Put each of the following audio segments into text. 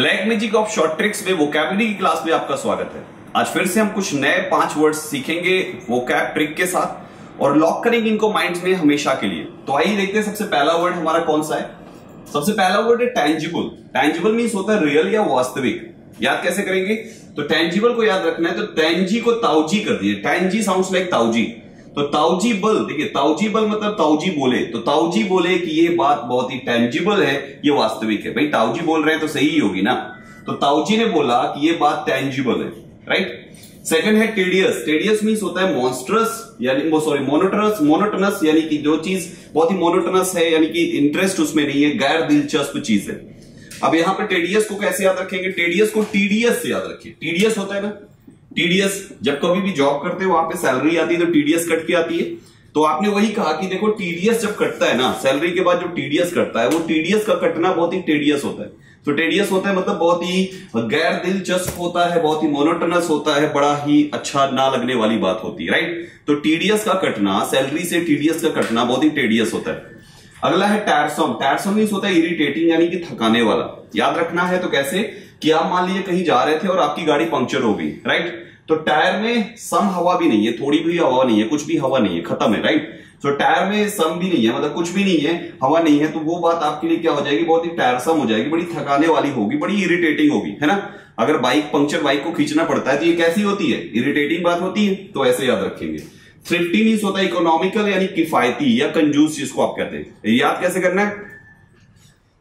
Black magic of short tricks में vocabulary की class में आपका स्वागत है। आज फिर से हम कुछ नए पाँच वर्ड्स सीखेंगे वोकैब ट्रिक के साथ और लॉक करेंगे इनको माइंड में हमेशा के लिए। तो आइए देखते हैं सबसे पहला वर्ड हमारा कौन सा है? सबसे पहला वर्ड है टैंजिबल टैंजिबल मीन्स होता है रियल या वास्तविक। याद कैसे करेंगे? तो टैंजिबल को याद रखना है तो टैंजी को ताउजी कर दिए। टैंजी साउंड लाइक ताउजी तो ताउजी बल, देखिए ताउजी बल मतलब ताउजी बोले। तो ताउजी बोले कि ये बात बहुत ही टेंजिबल है, ये वास्तविक है। भाई ताउजी बोल रहे हैं तो सही ही होगी ना? तो ताउजी ने बोला कि ये बात टेंजिबल है राइट सेकंड है टेडियस टेडियस मीन्स होता है मॉन्स्ट्रस यानी सॉरी मोनोटनस मोनोटनस यानी कि जो चीज़ बहुत ही मोनोटनस है, यानी कि इंटरेस्ट उसमें नहीं है, गैर दिलचस्प चीज़ है। अब यहाँ पर टेडियस को कैसे याद रखेंगे? टेडियस को टीडीएस से याद रखिए। टीडीएस होता है ना? टीडीएस जब कभी भी जॉब करते हो पे सैलरी आती है तो टीडीएस कट के आती है तो आपने वही कहा कि देखो टीडीएस जब कटता है ना सैलरी के बाद जो टीडीएस कटता है वो टीडीएस का कटना बहुत ही टेडियस होता है तो टेडियस होता है मतलब बहुत ही गैर दिलचस्प होता है बहुत ही मोनोटनस होता है बड़ा ही अच्छा ना लगने वाली बात होती है राइट तो टीडीएस का कटना सैलरी से टीडीएस का कटना बहुत ही टेडियस होता है अगला है टैरसोम टैरसोम होता है इरिटेटिंग यानी कि थकाने वाला याद रखना है तो कैसे कि आप मान लीजिए कहीं जा रहे थे और आपकी गाड़ी पंक्चर हो गई राइट तो टायर में सम हवा भी नहीं है, थोड़ी भी हवा नहीं है, कुछ भी हवा नहीं है, खत्म है राइट तो टायर में सम भी नहीं है मतलब कुछ भी नहीं है, हवा नहीं है तो वो बात आपके लिए क्या हो जाएगी? बहुत ही टायर सम हो जाएगी, बड़ी थकाने वाली होगी, बड़ी इरिटेटिंग होगी, है ना? अगर बाइक पंक्चर बाइक को खींचना पड़ता है तो ये कैसी होती है? इरिटेटिंग बात होती है तो ऐसे याद रखेंगे। थ्रिफ्टी मीन्स होता है इकोनॉमिकल यानी किफायती या कंजूस जिसको आप कहते हैं। याद कैसे करना है?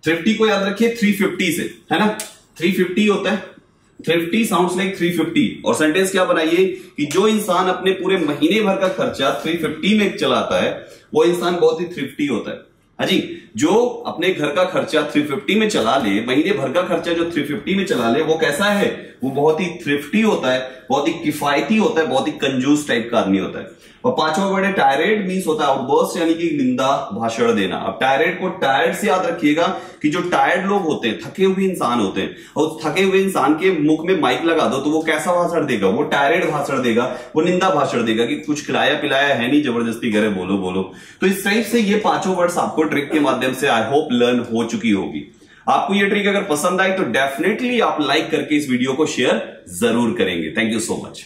थ्रिफ्टी को याद रखिए 350 से, है ना? 350 होता है। थ्रिफ्टी साउंड लाइक 350 और सेंटेंस क्या बनाइए कि जो इंसान अपने पूरे महीने भर का खर्चा 350 में चलाता है, वो इंसान बहुत ही थ्रिफ्टी होता है। हाजी जो अपने घर का खर्चा 350 में चला ले, महीने भर का खर्चा जो 350 में चला ले, वो कैसा है? वो बहुत ही थ्रिफ्टी होता है, बहुत ही किफायती होता है, बहुत ही कंजूस टाइप का आदमी होता है। और पांचवा वर्ड है टायरेड मीन्स होता है आउटबर्स्ट यानी कि निंदा, भाषण देना। अब टायरेड को टायर्ड से याद रखिएगा कि जो टायर्ड लोग होते हैं, थके हुए इंसान होते हैं, और थके हुए इंसान के मुख में माइक लगा दो तो वो कैसा भाषण देगा? वो टायरेड भाषण देगा, वो निंदा भाषण देगा कि कुछ खिलाया पिलाया है नहीं, ज़बरदस्ती करे, बोलो बोलो। तो इस टाइप से ये पाँचों वर्ड्स आपको ट्रिक के माध्यम से आई होप लर्न हो चुकी होगी। आपको ये ट्रिक अगर पसंद आई तो डेफिनेटली आप लाइक करके इस वीडियो को शेयर ज़रूर करेंगे। Thank you so much